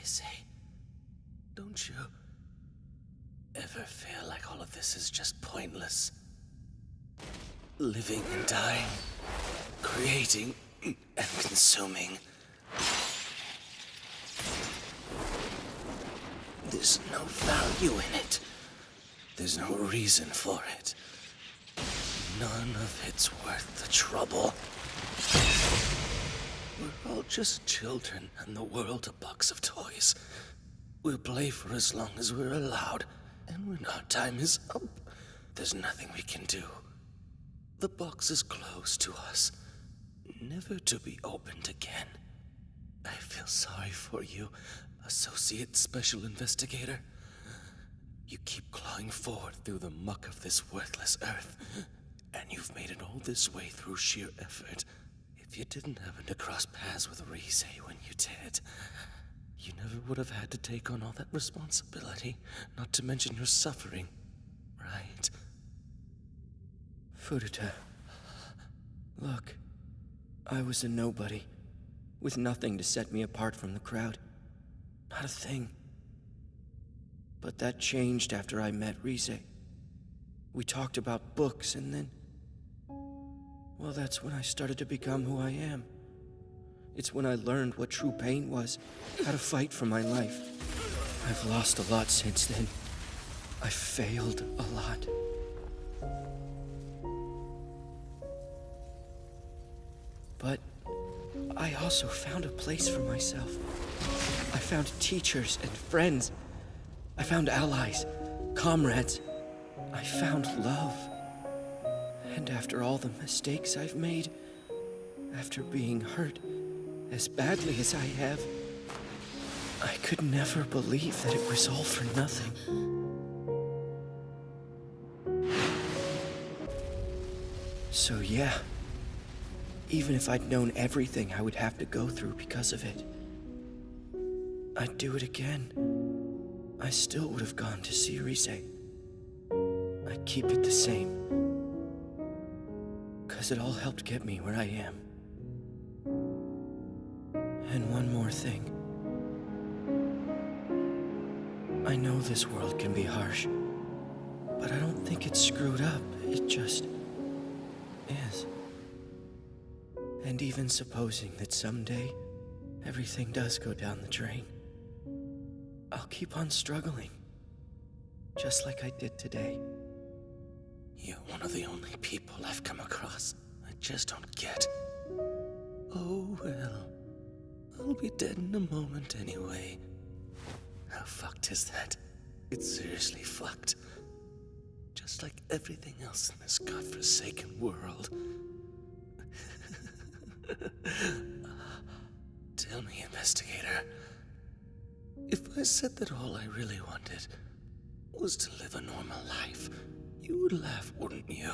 Haise, don't you ever feel like all of this is just pointless? Living and dying, creating and consuming. There's no value in it. There's no reason for it. None of it's worth the trouble. Just children, and the world a box of toys. We'll play for as long as we're allowed, and when our time is up, there's nothing we can do. The box is closed to us, never to be opened again. I feel sorry for you, Associate Special Investigator. You keep clawing forward through the muck of this worthless Earth, and you've made it all this way through sheer effort. If you didn't happen to cross paths with Rize when you did, you never would have had to take on all that responsibility, not to mention your suffering, right? Furuta. Look, I was a nobody, with nothing to set me apart from the crowd. Not a thing. But that changed after I met Rize. We talked about books, and then. Well, that's when I started to become who I am. It's when I learned what true pain was, how to fight for my life. I've lost a lot since then. I've failed a lot. But I also found a place for myself. I found teachers and friends. I found allies, comrades. I found love. And after all the mistakes I've made, after being hurt as badly as I have, I could never believe that it was all for nothing. So, yeah, even if I'd known everything I would have to go through because of it, I'd do it again. I still would have gone to see Rize. I'd keep it the same. Because it all helped get me where I am. And one more thing. I know this world can be harsh, but I don't think it's screwed up. It just is. And even supposing that someday everything does go down the drain, I'll keep on struggling. Just like I did today. You're one of the only people I've come across I just don't get. Oh well. I'll be dead in a moment anyway. How fucked is that? It's seriously fucked. Just like everything else in this godforsaken world. Tell me, investigator. If I said that all I really wanted was to live a normal life, you would laugh, wouldn't you?